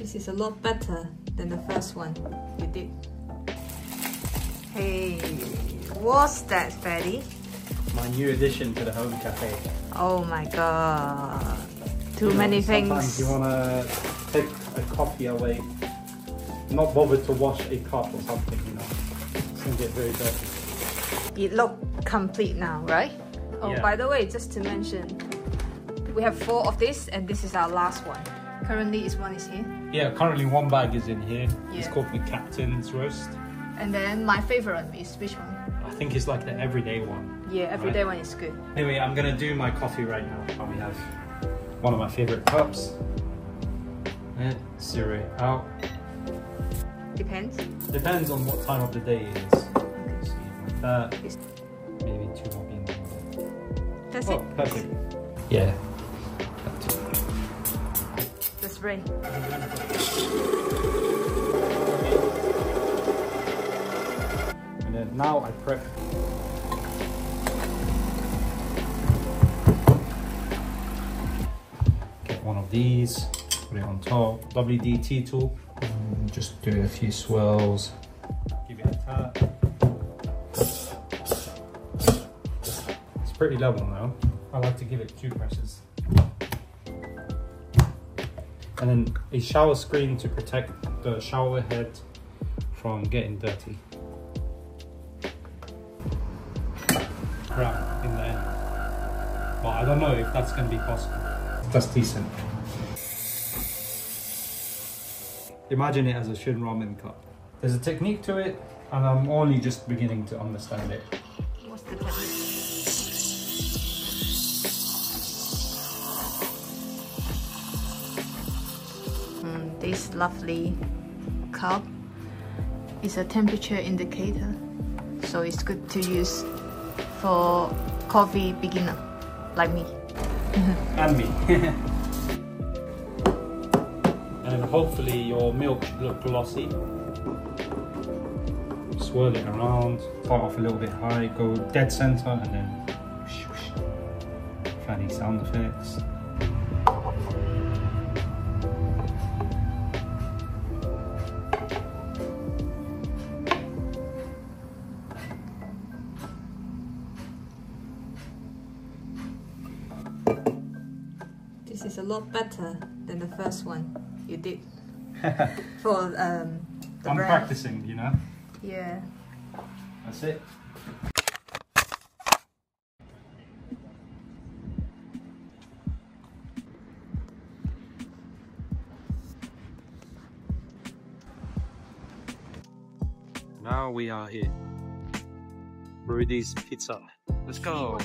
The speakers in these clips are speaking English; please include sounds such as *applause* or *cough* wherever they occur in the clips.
This is a lot better than the first one you did. Hey, what's that, Betty? My new addition to the home cafe. Oh my god. Too You know, many sometimes things. you want to take a coffee away, not bother to wash a cup or something, you know. It's going to get very dirty. It look complete now, right? Oh, Yeah. by the way, just to mention, we have four of this and this is our last one. Currently, is one is here. Yeah, currently one bag is in here. It's called the Captain's Roast. And then my favorite is which one? I think it's like the everyday one. Yeah, everyday one is good. Anyway, I'm gonna do my coffee right now. Oh, we have one of my favorite cups. And stir it out. Depends. Depends on what time of the day it is. See, like that. It's- Maybe two more beans. That's Oh, it. perfect. Yeah. And then now I prep. Get one of these, put it on top. WDT tool. And just do a few swirls. Give it a tap. It's pretty level now. I like to give it two presses. And then a shower screen to protect the shower head from getting dirty. Right, in there. But I don't know if that's going to be possible. That's decent. Imagine it as a Shin Ramen cup. There's a technique to it, and I'm only just beginning to understand it. This lovely cup is a temperature indicator, so it's good to use for coffee beginner like me. *laughs* And me. *laughs* and hopefully your milk should look glossy. Swirl it around, start off a little bit high, go dead center, and then whoosh, whoosh. funny sound effects. Lot better than the first one you did *laughs* for um, the I'm brand. practicing, you know. Yeah. That's it. Now we are here. Rudy's Pizza. Let's go.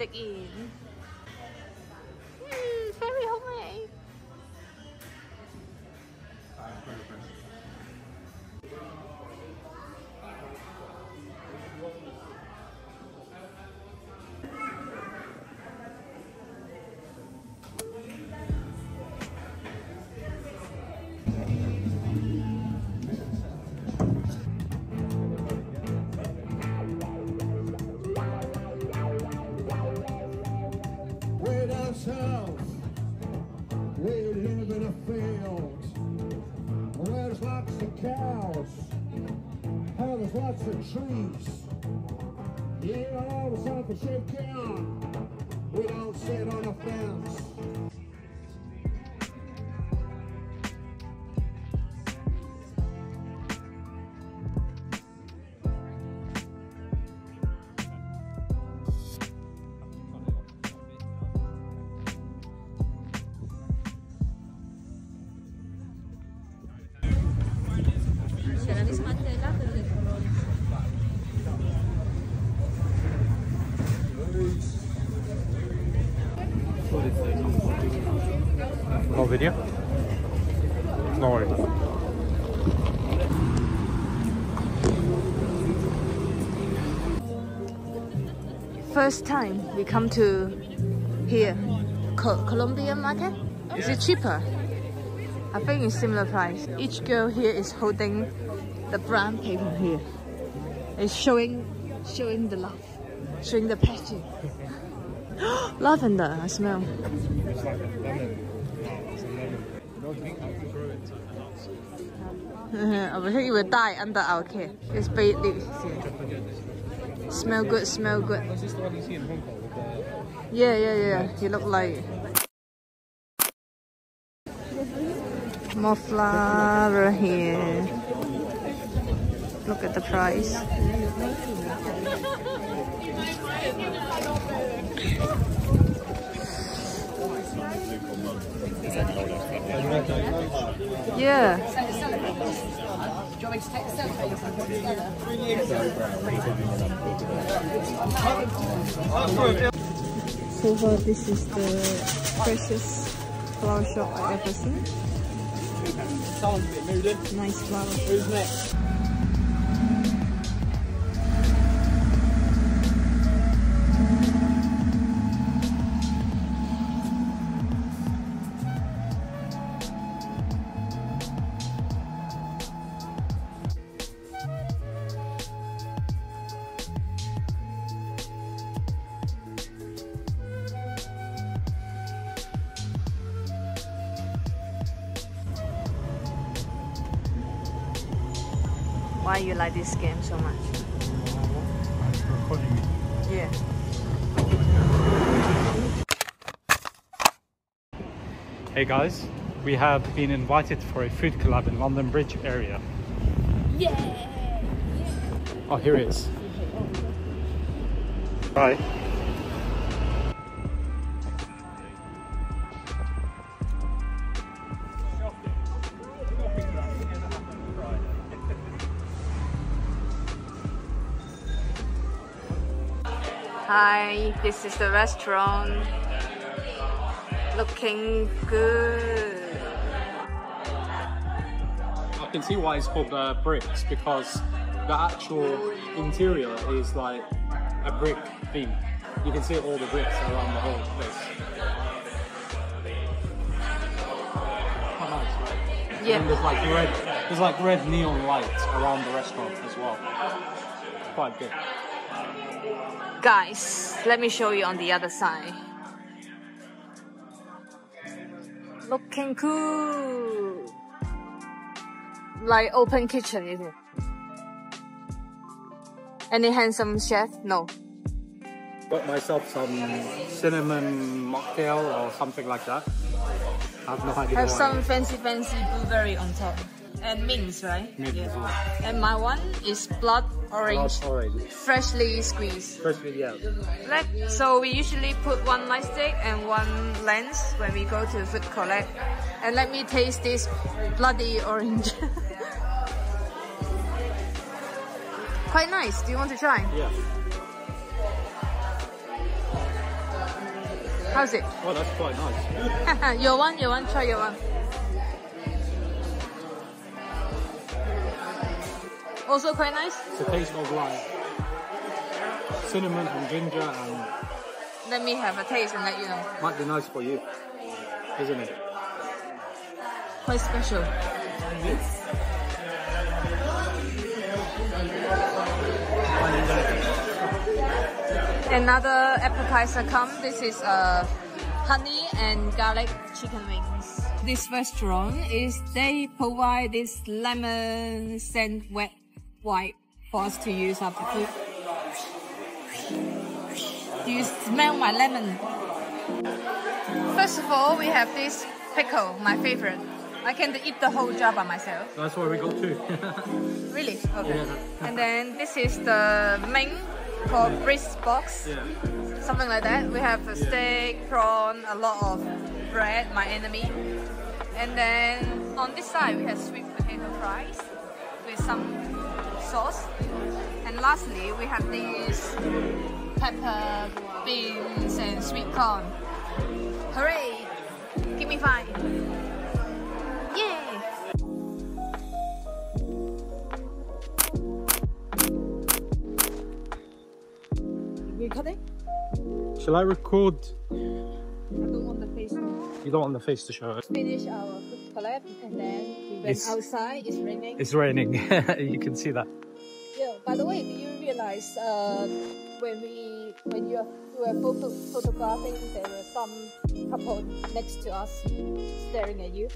Dig in. Lots trees. Yeah, all the South of Shakedown, we don't sit on a fence. First time we come to here, Co- Colombian market. Is it cheaper? I think it's similar price. Each girl here is holding the brown paper here. It's showing, showing the love, showing the passion. Lavender, I smell. It's like a lemon. I was thinking it would die under our care. It's leaves here. Smell good, smell good. You Yeah, yeah, yeah. He look like more flower here. Look at the price. Yeah. So far, this is the freshest flower shop I've ever seen. Nice flower. Why you like this game so much? Yeah. Hey guys, we have been invited for a food collab in London Bridge area. Yeah! Oh, here it is. Bye. Hi, this is the restaurant. Looking good. I can see why it's called uh, Brix because the actual interior is like a brick theme. You can see all the bricks around the whole place. Quite nice, right? And there's like red, there's like red neon lights around the restaurant as well. It's quite good. Guys, let me show you on the other side. Looking cool. Like open kitchen, isn't it? Any handsome chef? No. Got myself some cinnamon mocktail or something like that. I have no idea Have some fancy fancy blueberry on top. And mints, right? Mint well. And my one is blood orange, Blood orange. freshly squeezed. Firstly, yeah. Black. So we usually put one light stick and one lens when we go to food collab. And let me taste this bloody orange. *laughs* Quite nice. Do you want to try? Yeah. How's it? Oh, that's quite nice. *laughs* your one, your one, try your one. Also quite nice. It's a taste of like cinnamon and ginger and Let me have a taste and let you know. might be nice for you, isn't it? Quite special. Another appetizer come. This is uh, honey and garlic chicken wings. This restaurant is they provide this lemon scent wet wipe for us to use after food. Do you smell my lemon? First of all, we have this pickle, my favorite. I can eat the whole jar by myself. That's where we got to. *laughs* Really? Okay. Yeah. And then this is the main called Brix box, yeah. something like that. We have a steak, prawn, a lot of bread, my enemy. And then on this side we have sweet potato fries with some sauce. And lastly we have these pepper, beans and sweet corn. Hooray! Give me five. Yay! Recording? Shall I record? I don't want the face You don't want the face to show. Eh? finish our food collab and then we went It's- outside, it's raining. It's raining. *laughs* you can see that. By the way, do you realize uh, when we when you, were photo, photographing, there were some couple next to us staring at you?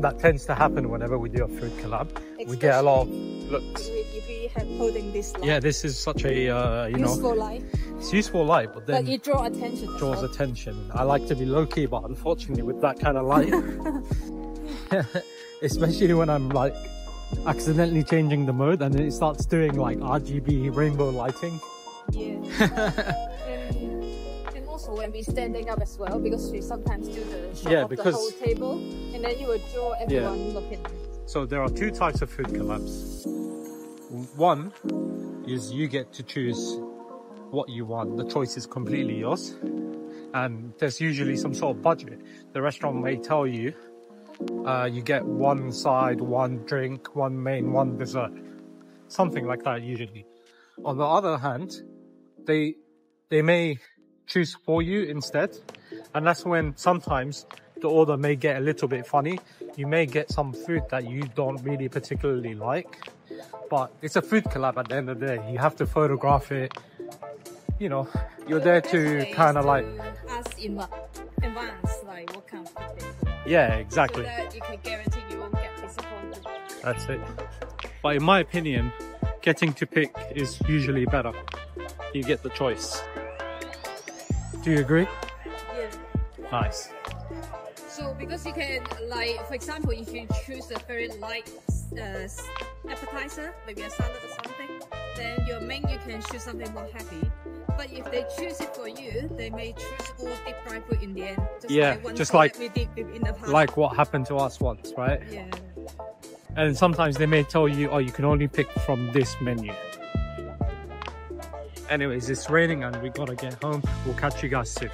That tends to happen whenever we do a food collab. We get a lot of looks. If we have holding this light, Yeah, this is such a uh, you know useful light, it's useful light, but then but it draw attention. draws well. attention. I like to be low key, but unfortunately, with that kind of light, *laughs* *laughs* especially when I'm like accidentally changing the mode and it starts doing like RGB rainbow lighting. Yeah. *laughs* and, and also when we're standing up as well, because we sometimes do the shot Yeah, of because- the whole table, and then you would draw everyone looking. So there are two types of food collabs. One is you get to choose what you want. The choice is completely yours. And there's usually some sort of budget. The restaurant may tell you uh, you get one side, one drink, one main, one dessert. Something like that usually. On the other hand, they they may choose for you instead. And that's when sometimes the order may get a little bit funny. You may get some food that you don't really particularly like, but it's a food collab at the end of the day. You have to photograph it. You know, you're there to kind of like, ask in advance, like what kind of food they want. yeah, So exactly. that you can guarantee you won't get disappointed. That's it. But in my opinion, getting to pick is usually better. You get the choice. Do you agree? Yeah. Nice. So because you can like, for example, if you choose a very light uh, appetizer, maybe a salad or something, then your main you can choose something more heavy. But if they choose it for you, they may choose all deep fried food in the end. Just Yeah, like just like- we did in the past. Like what happened to us once, right? yeah. And sometimes they may tell you, oh, you can only pick from this menu. Anyways, it's raining and we gotta get home. We'll catch you guys soon.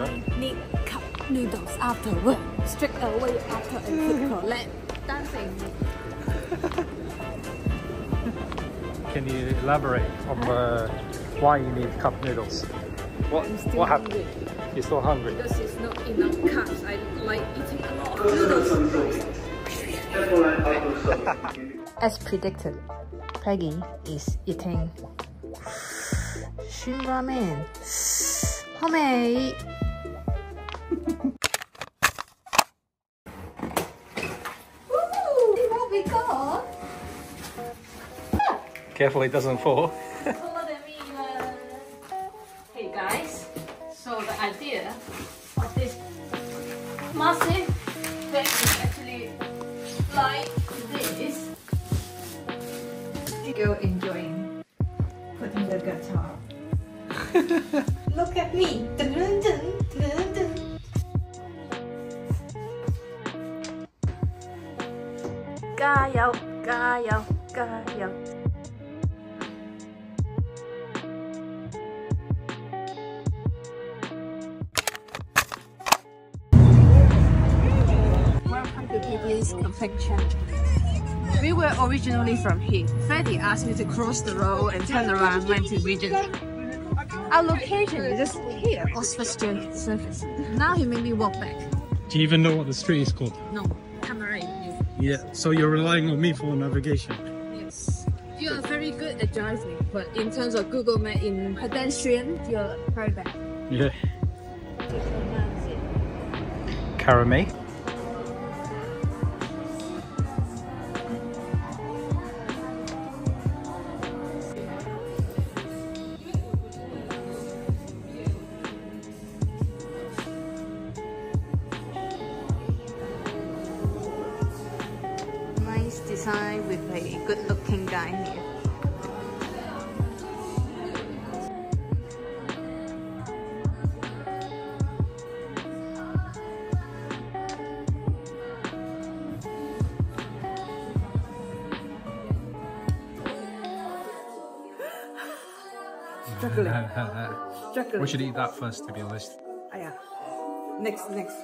Good. Need cup noodles afterward. Straight away after a food collab. Dancing. *laughs* Can you elaborate on uh, why you need cup noodles? What, I'm still what happened? hungry. You're still hungry? Because it's not enough carbs. I like eating a lot of noodles. *laughs* As predicted, Peggy is eating shrimp ramen. 好 *laughs* Careful it doesn't fall. Taller than me even. Hey guys, so the idea of this massive bag is actually like this. Girl enjoying putting the guitar. *laughs* Look at me. Dun, originally from here. Fadi asked me to cross the road and turn around went to Regent. Our location is just here, Oxford Street surface. Now he made me walk back. Do you even know what the street is called? No, camera you. Yeah, so you're relying on me for navigation. Yes. You are very good at driving, but in terms of Google Map in pedestrian, you're very bad. Yeah. Caramel. Chocolate. Chocolate. *laughs* we should eat that first, to be honest. Ah, yeah. Next, next.